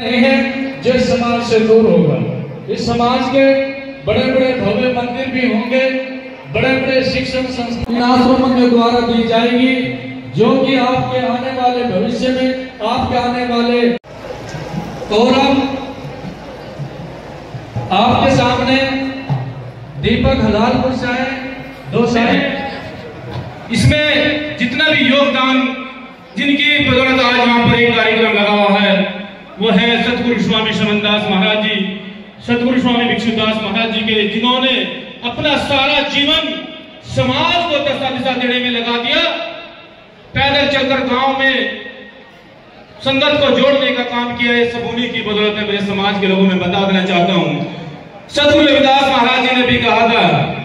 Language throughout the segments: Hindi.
नहीं है जो समाज से दूर होगा। इस समाज के बड़े बड़े भव्य मंदिर भी होंगे बड़े बड़े शिक्षण संस्थान आश्रमों के द्वारा दी जाएगी, जो कि आपके आने वाले भविष्य में, आपके आने वाले और आपके सामने दीपक हलालपुर आए दो साहेब, इसमें जितना भी योगदान, जिनकी बदौलत आज यहाँ पर एक कार्यक्रम लगा हुआ है वो है सतगुरु स्वामी शमनदास महाराज जी। सतगुरु स्वामी भिक्षुदास महाराज जी के, जिन्होंने अपना सारा जीवन समाज को दशा दिशा देने में लगा दिया। पैदल चलकर गाँव में संगत को जोड़ने का काम किया है सब उन्हीं की बदौलत मेरे समाज के लोगों में बता देना चाहता हूँ। सतगुरु रविदास महाराज जी ने भी कहा था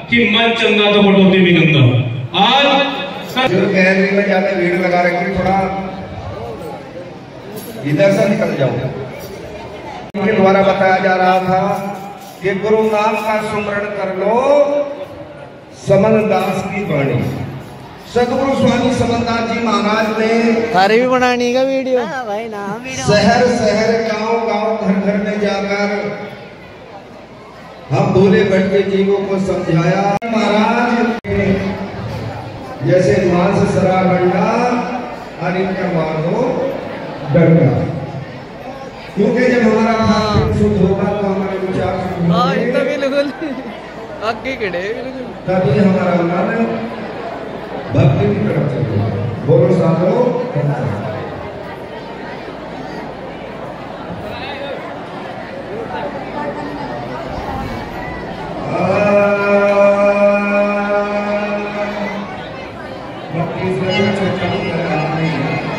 कि मन चंगा तो कटौती भी गंगा आज जो में जाके भीड़ लगा रखी थोड़ा इधर से निकल जाओ। इनके द्वारा बताया जा रहा था कि गुरु नाम का सुमरण कर लो समन दास की वाणी। सदगुरु स्वामी समनदास जी महाराज ने तारे भी बनानी का वीडियो। भाई ना वीडियो शहर शहर गाँव गाँव घर घर में जाकर हम भोले भटके जीवों को समझाया। महाराज जैसे मांस सरा अंडा और इनका मारो डंडा क्योंकि जब हमारा खान शुद्ध होगा तो हमारे विचार शुद्ध बिल्कुल आगे खड़े तभी हमारा मन भक्ति की तरफ़ चलेगा बोलो साधो भक्ति से छोटा नहीं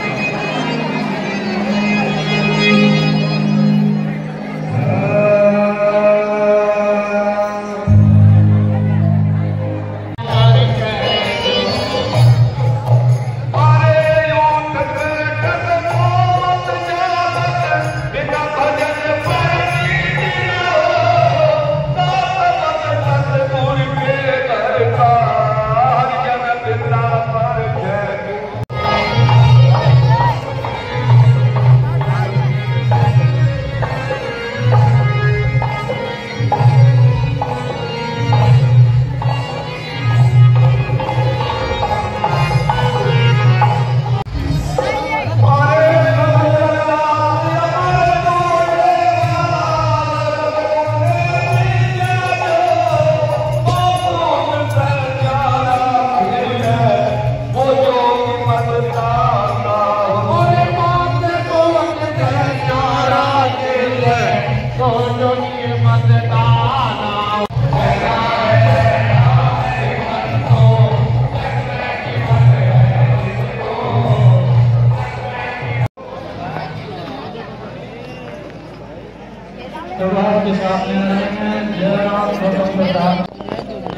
तो आपके सामने जय राम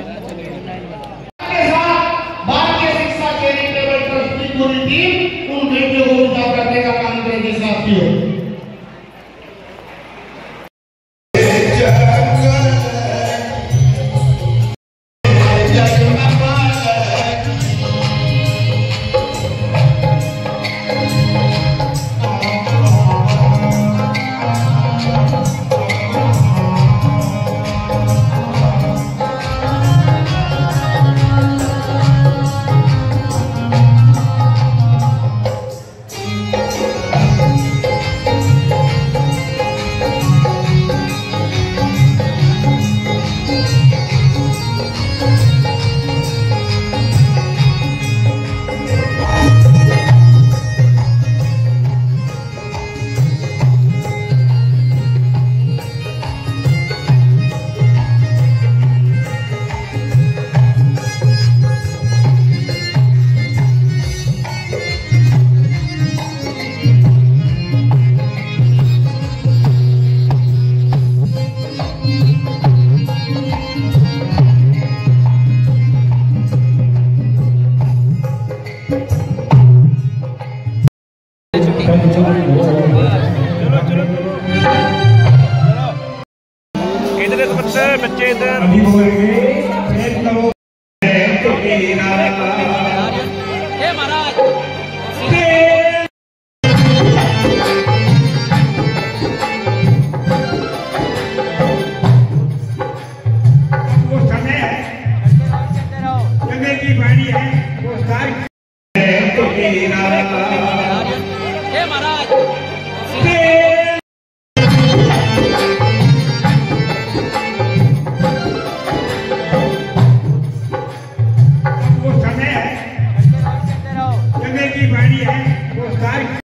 अभी बोलेंगे एक करो पुरस्कार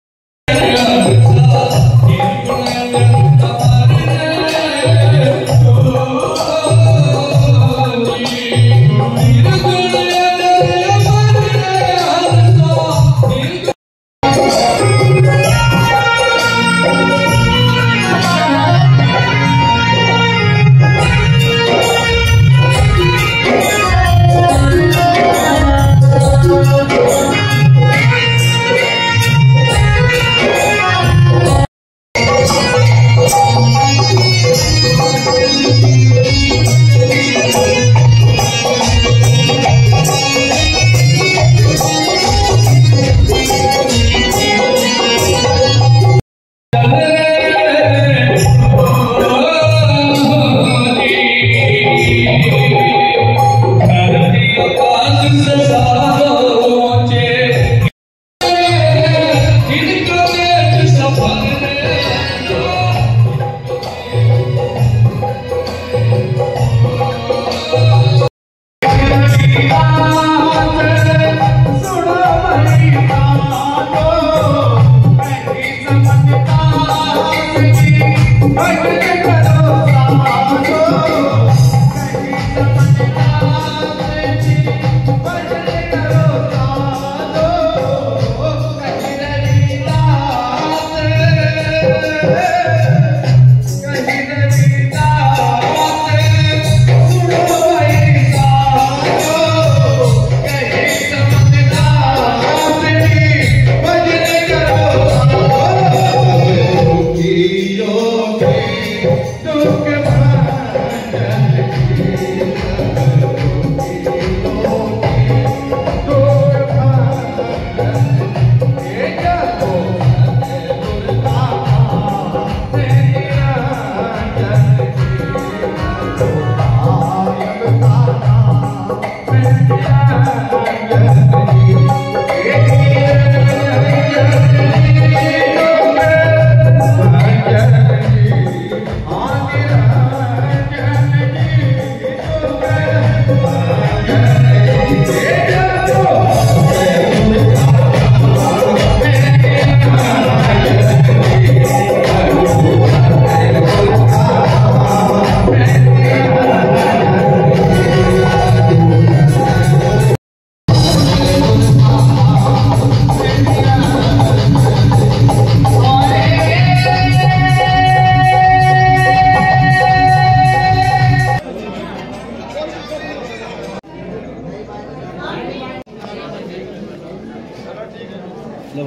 yesterday.